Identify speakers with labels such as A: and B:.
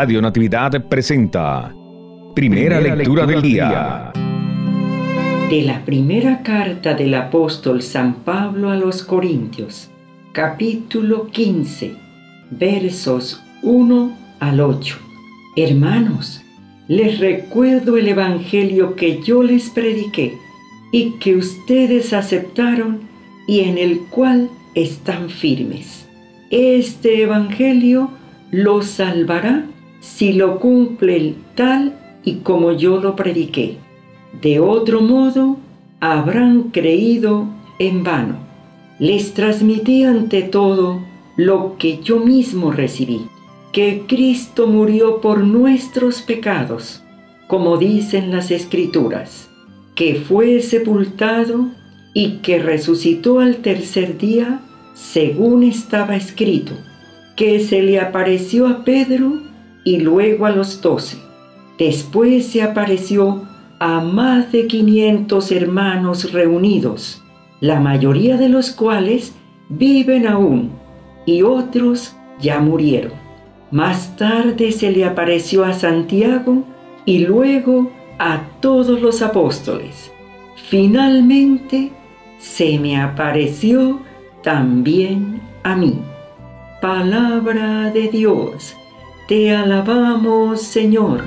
A: Radio Natividad presenta Primera, lectura, del día.
B: De la primera carta del apóstol San Pablo a los Corintios, capítulo 15, versos 1 al 8. Hermanos, les recuerdo el Evangelio que yo les prediqué y que ustedes aceptaron y en el cual están firmes. Este Evangelio los salvará si lo cumple tal y como yo lo prediqué. De otro modo, habrán creído en vano. Les transmití ante todo lo que yo mismo recibí, que Cristo murió por nuestros pecados, como dicen las escrituras, que fue sepultado y que resucitó al tercer día, según estaba escrito que se le apareció a Pedro y luego a los doce. Después se apareció a más de 500 hermanos reunidos, la mayoría de los cuales viven aún y otros ya murieron. Más tarde se le apareció a Santiago y luego a todos los apóstoles. Finalmente se me apareció también a mí. Palabra de Dios, te alabamos Señor.